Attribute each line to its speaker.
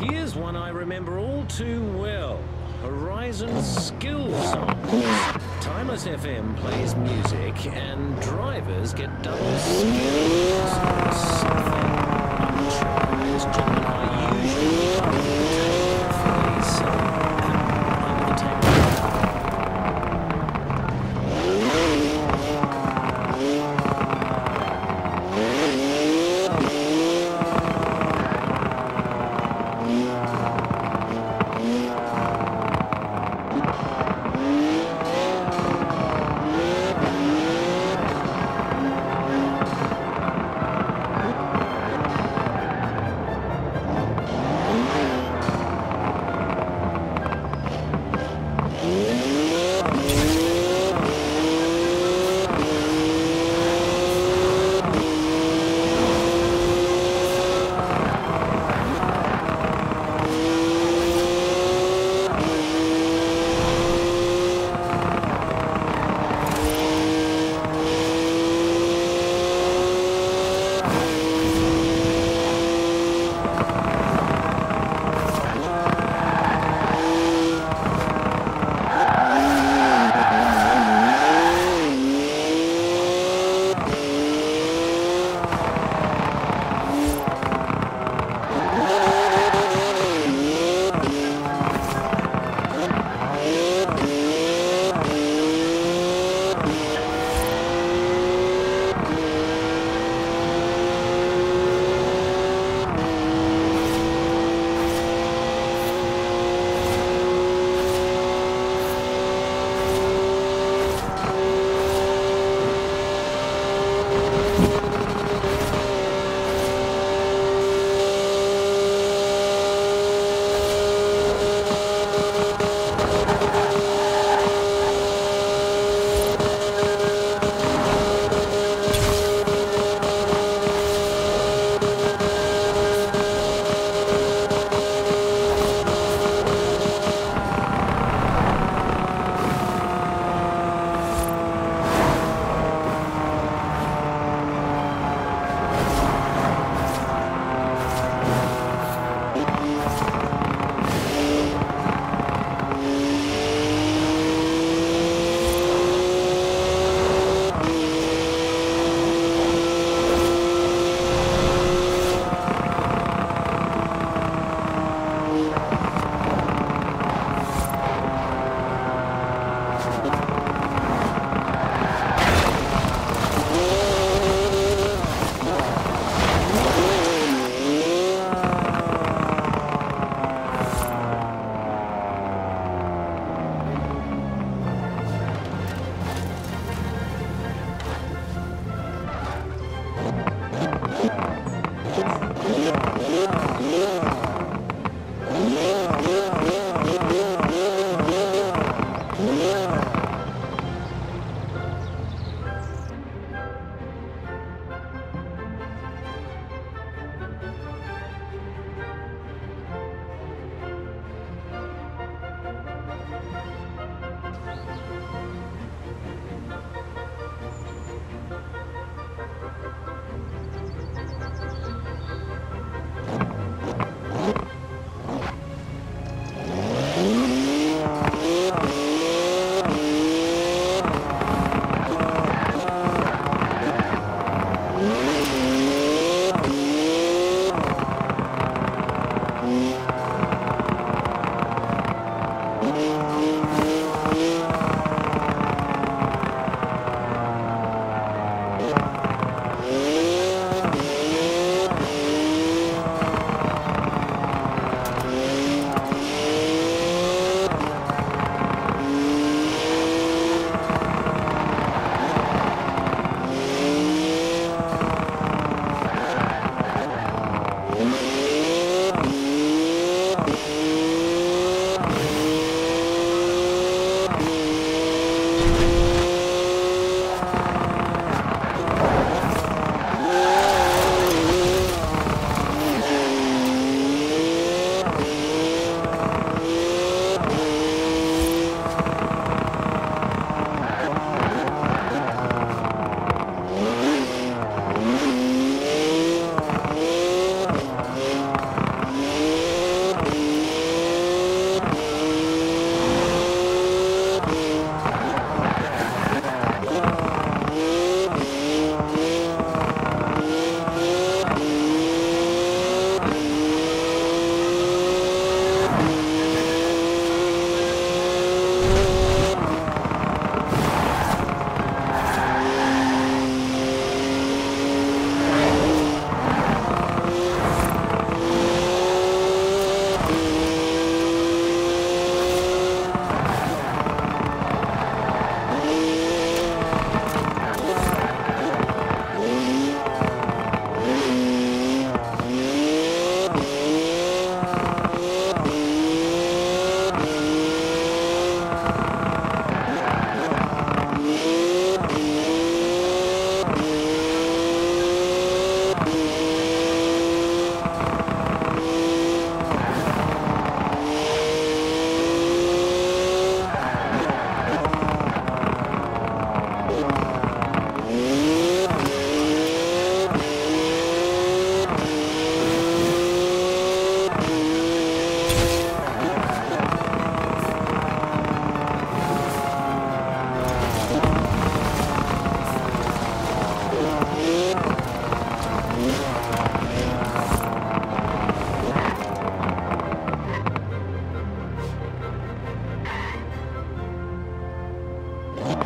Speaker 1: Here's one I remember all too well. Horizon Skill Songs. Timeless FM plays music and drivers get double skills. Something untrue is Gemini usually Yeah, yeah.